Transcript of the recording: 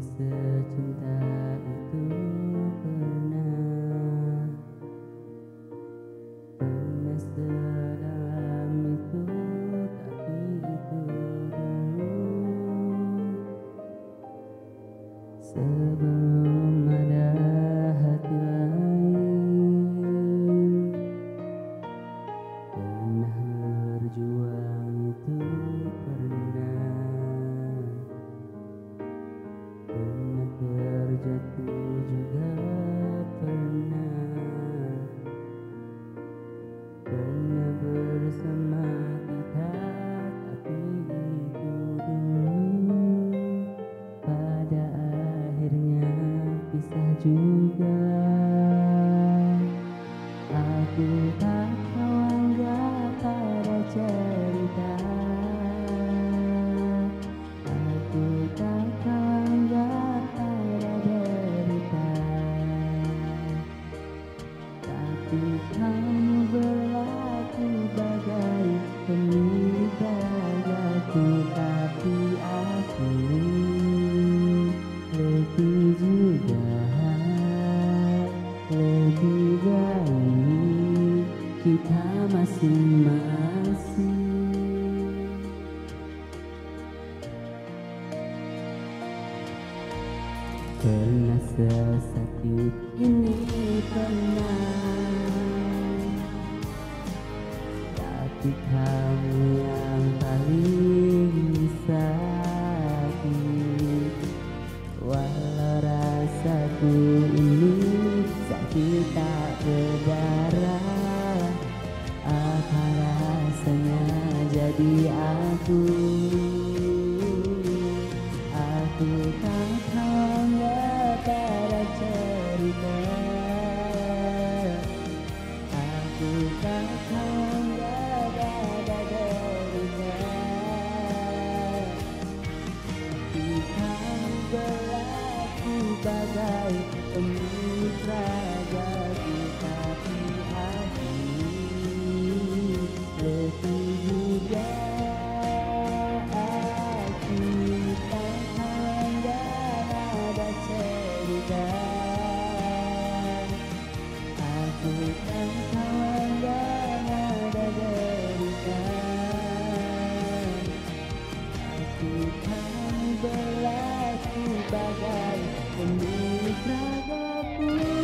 secinta itu pernah. Pernah sedalam itu tapi itu dulu. Sebelum juga. Aku tak kau pada cerita. Aku tak kau pada cerita, Tapi kamu berlaku bagai penyibah aku Tapi aku lebih juga Pernah sesakit ini pernah. Tapi kamu yang paling sakit. Walau rasaku ini sakit tak berdarah. Apa rasanya jadi aku? Aku tak bagai pemitra jadi tapi hati lebih muda aku tahan ada cerita aku Ku bagai penuh raga pun